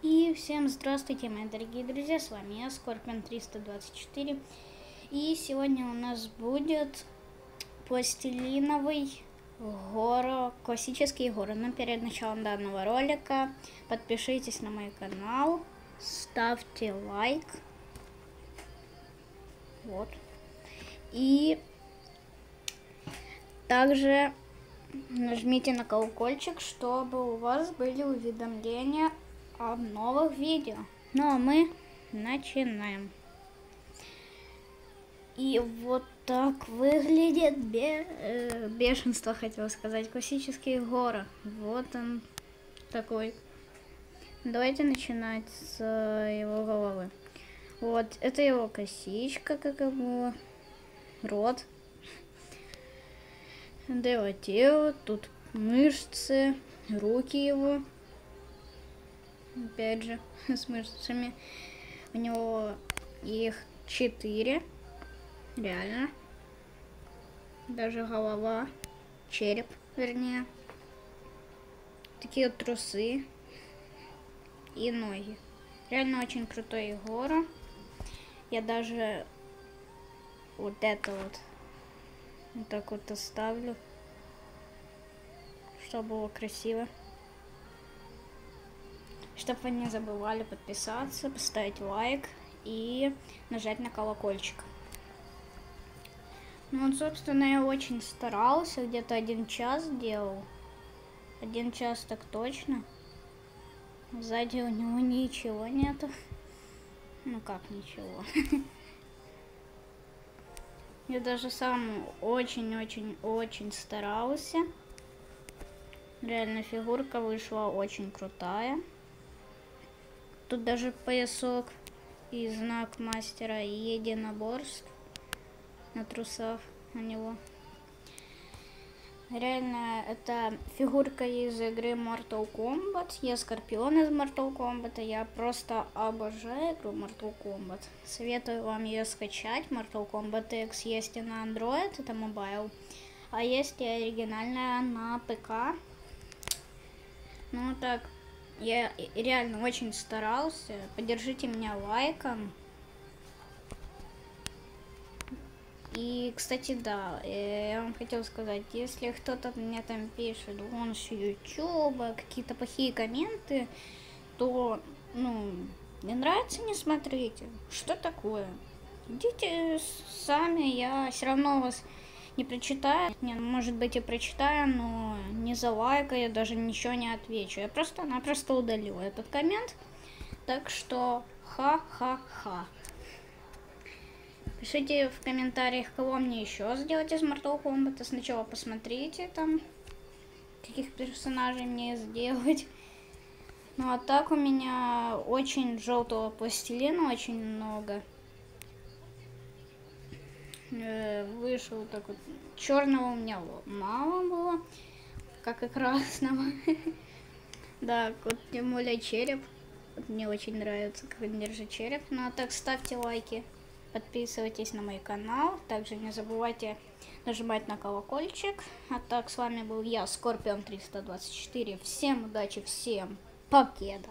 И всем здравствуйте, мои дорогие друзья, с вами я, Скорпион 324. И сегодня у нас будет пластилиновый город, классический город. Но перед началом данного ролика подпишитесь на мой канал, ставьте лайк. Вот. И также нажмите на колокольчик, чтобы у вас были уведомления новых видео. Ну а мы начинаем. И вот так выглядит бе э, бешенство, хотел сказать, классический город. Вот он такой. Давайте начинать с его головы. Вот, это его косичка, как его рот. Его тело, тут мышцы, руки его опять же, с мышцами. У него их четыре, реально. Даже голова, череп, вернее. Такие вот трусы и ноги. Реально очень крутой Егора. Я даже вот это вот вот так вот оставлю, чтобы было красиво. Чтобы вы не забывали подписаться, поставить лайк и нажать на колокольчик. Ну вот, собственно, я очень старался, где-то один час делал. Один час так точно. Сзади у него ничего нету. Ну как ничего. Я даже сам очень-очень-очень старался. Реально фигурка вышла очень крутая. Тут даже поясок и знак мастера единоборств на трусах у него. Реально, это фигурка из игры Mortal Kombat. Я Скорпион из Mortal Kombat. Я просто обожаю игру Mortal Kombat. Советую вам ее скачать. Mortal Kombat X есть и на Android, это mobile. А есть и оригинальная на ПК. Ну так, я реально очень старался. Поддержите меня лайком. И, кстати, да, э, я вам хотел сказать, если кто-то мне там пишет, он с YouTube, какие-то плохие комменты, то, ну, не нравится, не смотрите. Что такое? Идите сами, я все равно вас не прочитаю. Не, может быть и прочитаю, но не за лайка я даже ничего не отвечу. Я просто-напросто удалю этот коммент. Так что ха-ха-ха. Пишите в комментариях, кого мне еще сделать из Mortal Kombat. Сначала посмотрите там, каких персонажей мне сделать. Ну а так у меня очень желтого пластилина, очень много. Э, вышел так вот. Черного у меня мало было, как и красного. Да, вот тем более череп. Мне очень нравится, как он держит череп. Ну а так ставьте лайки, подписывайтесь на мой канал. Также не забывайте нажимать на колокольчик. А так с вами был я, Скорпион 324. Всем удачи, всем покеда.